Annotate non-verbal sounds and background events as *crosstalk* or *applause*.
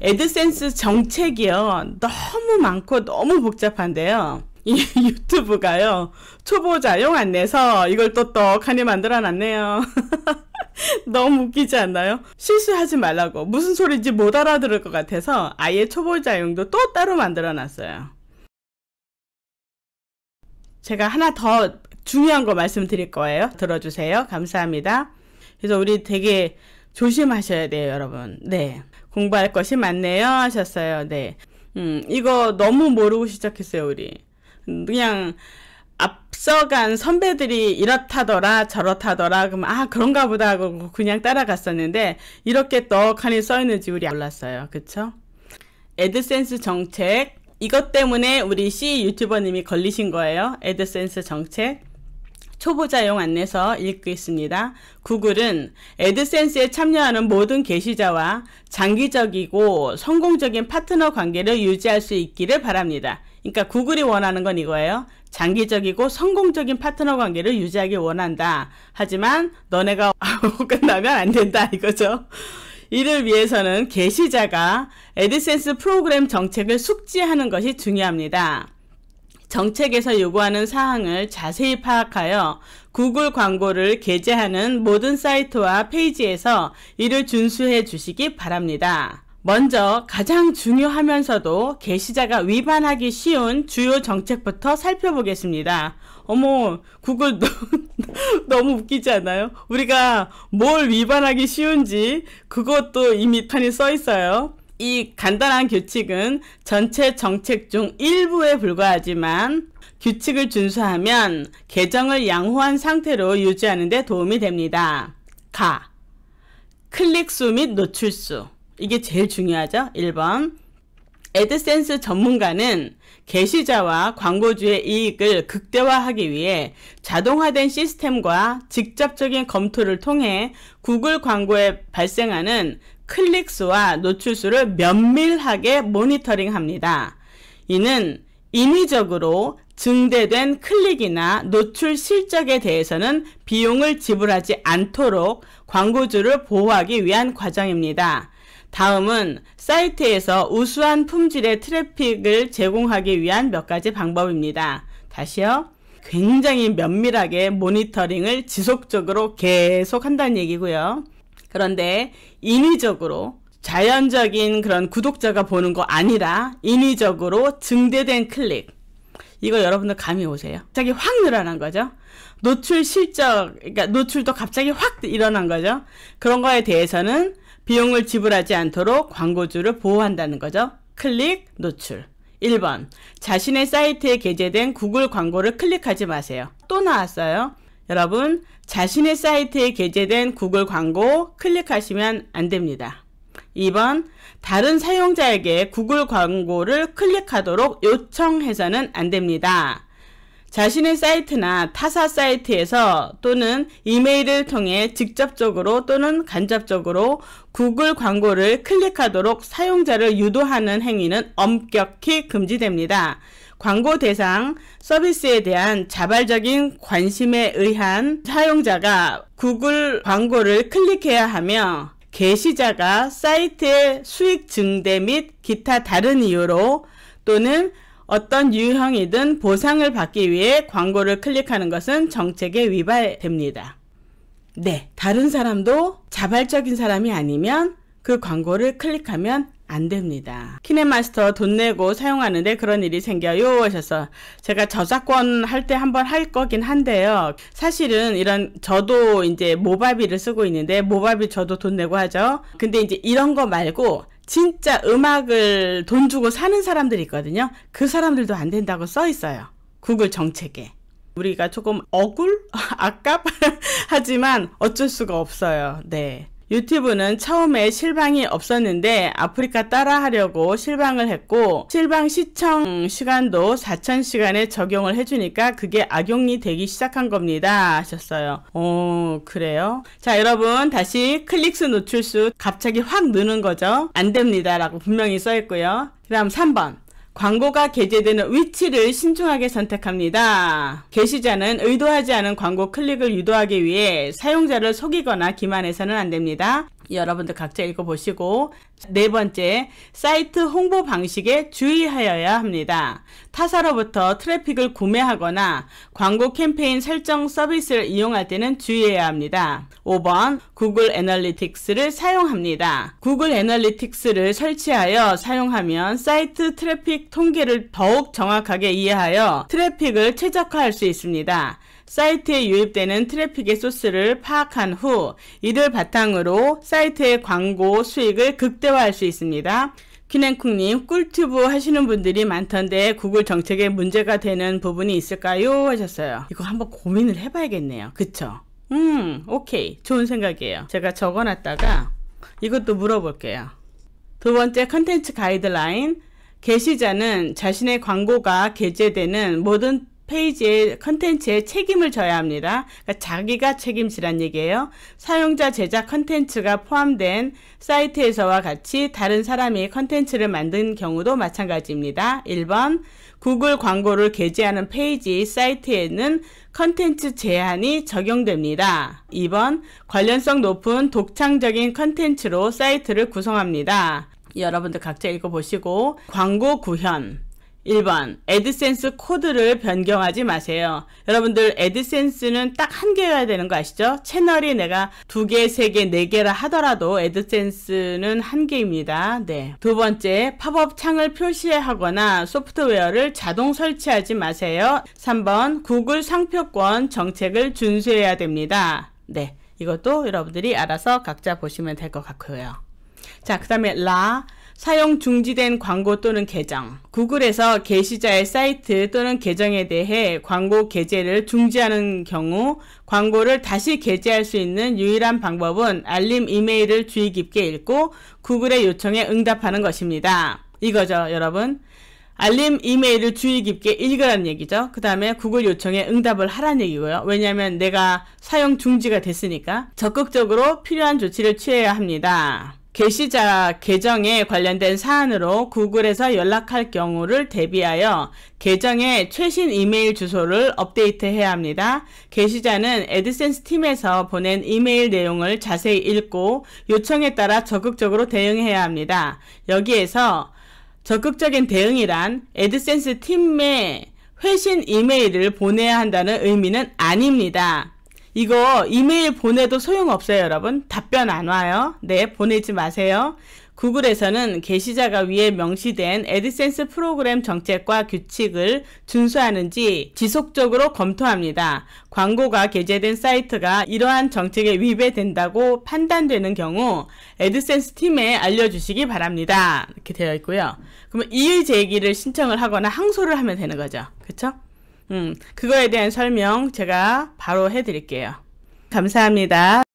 애드센스 정책이요. 너무 많고 너무 복잡한데요. 이 *laughs* 유튜브가요. 초보자용 안내서 이걸 또 떡하니 만들어 놨네요. *laughs* 너무 웃기지 않나요? 실수하지 말라고 무슨 소리인지 못 알아들을 것 같아서 아예 초보자용도 또 따로 만들어 놨어요. 제가 하나 더 중요한 거 말씀드릴 거예요. 들어주세요. 감사합니다. 그래서 우리 되게 조심하셔야 돼요, 여러분. 네. 공부할 것이 많네요. 하셨어요. 네. 음, 이거 너무 모르고 시작했어요, 우리. 그냥 앞서간 선배들이 이렇다더라 저렇다더라 그럼 아 그런가 보다 하고 그냥 따라갔었는데 이렇게 떡하니 써있는지 우리 몰랐어요 그쵸? 애드센스 정책 이것 때문에 우리 C 유튜버님이 걸리신 거예요 애드센스 정책 초보자용 안내서 읽겠습니다. 구글은 애드센스에 참여하는 모든 게시자와 장기적이고 성공적인 파트너 관계를 유지할 수 있기를 바랍니다. 그러니까 구글이 원하는 건 이거예요. 장기적이고 성공적인 파트너 관계를 유지하기 원한다. 하지만 너네가 *laughs* 끝나면 안 된다 이거죠. 이를 위해서는 게시자가 애드센스 프로그램 정책을 숙지하는 것이 중요합니다. 정책에서 요구하는 사항을 자세히 파악하여 구글 광고를 게재하는 모든 사이트와 페이지에서 이를 준수해 주시기 바랍니다. 먼저 가장 중요하면서도 게시자가 위반하기 쉬운 주요 정책부터 살펴보겠습니다. 어머, 구글 *laughs* 너무 웃기지 않아요? 우리가 뭘 위반하기 쉬운지 그것도 이미 판이 써 있어요. 이 간단한 규칙은 전체 정책 중 일부에 불과하지만 규칙을 준수하면 계정을 양호한 상태로 유지하는 데 도움이 됩니다. 가. 클릭수 및 노출수. 이게 제일 중요하죠. 1번. 애드센스 전문가는 게시자와 광고주의 이익을 극대화하기 위해 자동화된 시스템과 직접적인 검토를 통해 구글 광고에 발생하는 클릭수와 노출수를 면밀하게 모니터링합니다. 이는 인위적으로 증대된 클릭이나 노출 실적에 대해서는 비용을 지불하지 않도록 광고주를 보호하기 위한 과정입니다. 다음은 사이트에서 우수한 품질의 트래픽을 제공하기 위한 몇 가지 방법입니다. 다시요. 굉장히 면밀하게 모니터링을 지속적으로 계속 한다는 얘기고요. 그런데 인위적으로 자연적인 그런 구독자가 보는 거 아니라 인위적으로 증대된 클릭. 이거 여러분들 감이 오세요? 갑자기 확 늘어난 거죠? 노출 실적, 그러니까 노출도 갑자기 확 일어난 거죠? 그런 거에 대해서는 비용을 지불하지 않도록 광고주를 보호한다는 거죠. 클릭, 노출. 1번. 자신의 사이트에 게재된 구글 광고를 클릭하지 마세요. 또 나왔어요. 여러분, 자신의 사이트에 게재된 구글 광고 클릭하시면 안 됩니다. 2번. 다른 사용자에게 구글 광고를 클릭하도록 요청해서는 안 됩니다. 자신의 사이트나 타사 사이트에서 또는 이메일을 통해 직접적으로 또는 간접적으로 구글 광고를 클릭하도록 사용자를 유도하는 행위는 엄격히 금지됩니다. 광고 대상 서비스에 대한 자발적인 관심에 의한 사용자가 구글 광고를 클릭해야 하며 게시자가 사이트의 수익 증대 및 기타 다른 이유로 또는 어떤 유형이든 보상을 받기 위해 광고를 클릭하는 것은 정책에 위반됩니다. 네, 다른 사람도 자발적인 사람이 아니면 그 광고를 클릭하면 안 됩니다. 키네마스터 돈 내고 사용하는데 그런 일이 생겨요 하셔서 제가 저작권 할 때 한번 할 거긴 한데요. 사실은 이런 저도 이제 모바비를 쓰고 있는데 모바비 저도 돈 내고 하죠. 근데 이제 이런 거 말고 진짜 음악을 돈 주고 사는 사람들이 있거든요. 그 사람들도 안 된다고 써 있어요. 구글 정책에. 우리가 조금 억울? *laughs* 아깝? *laughs* 하지만 어쩔 수가 없어요. 네. 유튜브는 처음에 실방이 없었는데 아프리카 따라 하려고 실방을 했고 실방 시청 시간도 4,000시간에 적용을 해주니까 그게 악용이 되기 시작한 겁니다 하셨어요. 오 그래요? 자 여러분 다시 클릭수 노출수 갑자기 확 느는 거죠? 안 됩니다 라고 분명히 써있고요. 그 다음 3번 광고가 게재되는 위치를 신중하게 선택합니다. 게시자는 의도하지 않은 광고 클릭을 유도하기 위해 사용자를 속이거나 기만해서는 안 됩니다. 여러분들 각자 읽어보시고 네 번째 사이트 홍보 방식에 주의하여야 합니다. 타사로부터 트래픽을 구매하거나 광고 캠페인 설정 서비스를 이용할 때는 주의해야 합니다. 5번 구글 애널리틱스를 사용합니다. 구글 애널리틱스를 설치하여 사용하면 사이트 트래픽 통계를 더욱 정확하게 이해하여 트래픽을 최적화할 수 있습니다. 사이트에 유입되는 트래픽의 소스를 파악한 후 이를 바탕으로 사이트의 광고 수익을 극대화할 수 있습니다. 퀴넨쿵님 꿀튜브 하시는 분들이 많던데 구글 정책에 문제가 되는 부분이 있을까요? 하셨어요. 이거 한번 고민을 해봐야겠네요. 그쵸? 음, 오케이. 좋은 생각이에요. 제가 적어놨다가 이것도 물어볼게요. 두 번째 컨텐츠 가이드라인. 게시자는 자신의 광고가 게재되는 모든 페이지의 컨텐츠에 책임을 져야 합니다. 그러니까 자기가 책임지란 얘기예요. 사용자 제작 컨텐츠가 포함된 사이트에서와 같이 다른 사람이 컨텐츠를 만든 경우도 마찬가지입니다. 1번 구글 광고를 게재하는 페이지 사이트에는 컨텐츠 제한이 적용됩니다. 2번 관련성 높은 독창적인 컨텐츠로 사이트를 구성합니다. 여러분들 각자 읽어보시고 광고 구현 1번 애드센스 코드를 변경하지 마세요. 여러분들 애드센스는 딱 한 개여야 되는 거 아시죠? 채널이 내가 두 개, 세 개, 네 개라 하더라도 애드센스는 한 개입니다. 네. 두 번째 팝업 창을 표시하거나 소프트웨어를 자동 설치하지 마세요. 3번 구글 상표권 정책을 준수해야 됩니다. 네. 이것도 여러분들이 알아서 각자 보시면 될 것 같고요. 자, 그 다음에 라 사용 중지된 광고 또는 계정. 구글에서 게시자의 사이트 또는 계정에 대해 광고 게재를 중지하는 경우 광고를 다시 게재할 수 있는 유일한 방법은 알림 이메일을 주의 깊게 읽고 구글의 요청에 응답하는 것입니다. 이거죠, 여러분. 알림 이메일을 주의 깊게 읽으라는 얘기죠. 그 다음에 구글 요청에 응답을 하라는 얘기고요. 왜냐하면 내가 사용 중지가 됐으니까 적극적으로 필요한 조치를 취해야 합니다. 게시자 계정에 관련된 사안으로 구글에서 연락할 경우를 대비하여 계정의 최신 이메일 주소를 업데이트해야 합니다. 게시자는 애드센스 팀에서 보낸 이메일 내용을 자세히 읽고 요청에 따라 적극적으로 대응해야 합니다. 여기에서 적극적인 대응이란 애드센스 팀에 회신 이메일을 보내야 한다는 의미는 아닙니다. 이거 이메일 보내도 소용없어요, 여러분. 답변 안 와요. 네, 보내지 마세요. 구글에서는 게시자가 위에 명시된 애드센스 프로그램 정책과 규칙을 준수하는지 지속적으로 검토합니다. 광고가 게재된 사이트가 이러한 정책에 위배된다고 판단되는 경우 애드센스 팀에 알려주시기 바랍니다. 이렇게 되어 있고요. 그러면 이의 제기를 신청을 하거나 항소를 하면 되는 거죠. 그렇죠? 음, 그거에 대한 설명 제가 바로 해드릴게요. 감사합니다.